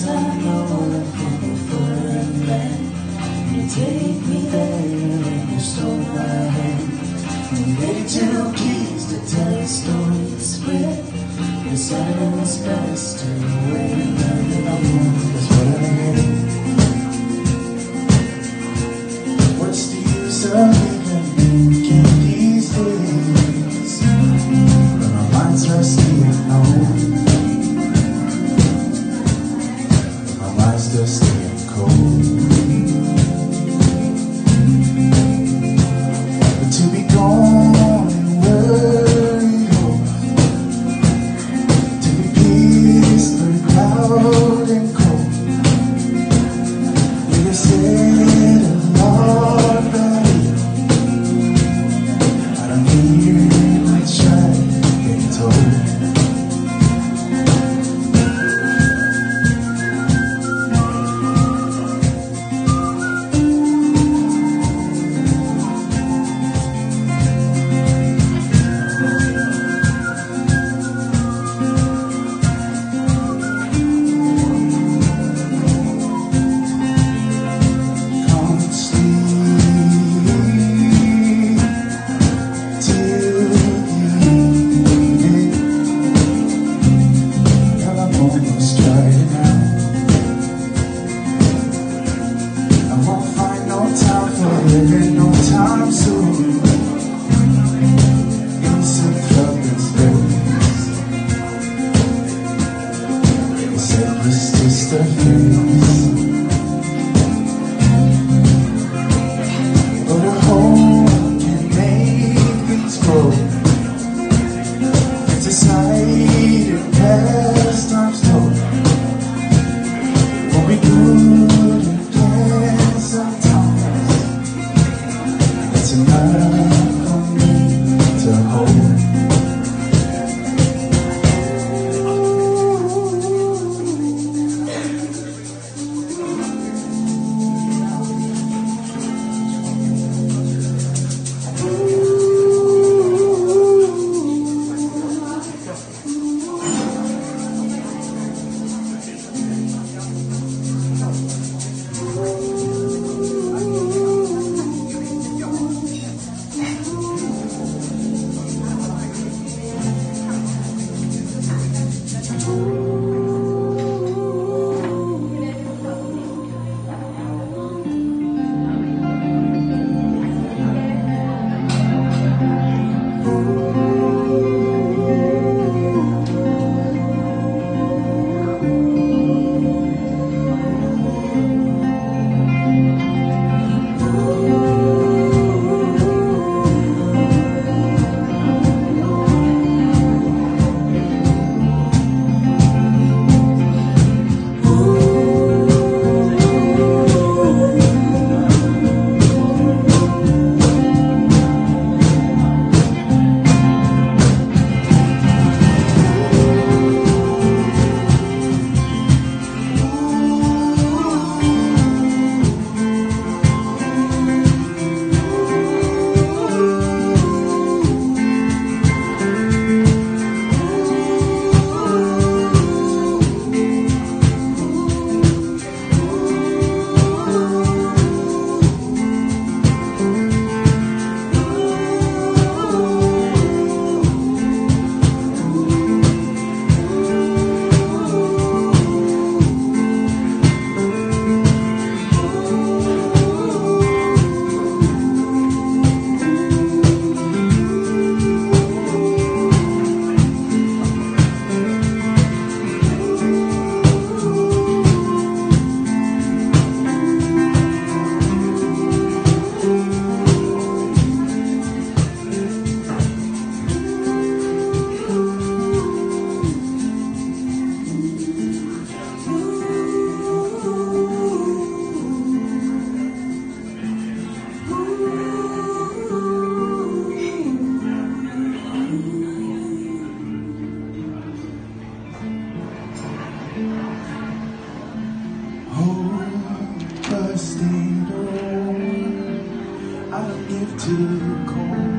I know I've before and then You take me there and you stole my hand. And made two keys to tell the story spread. Your silence passed away and I cold if to call.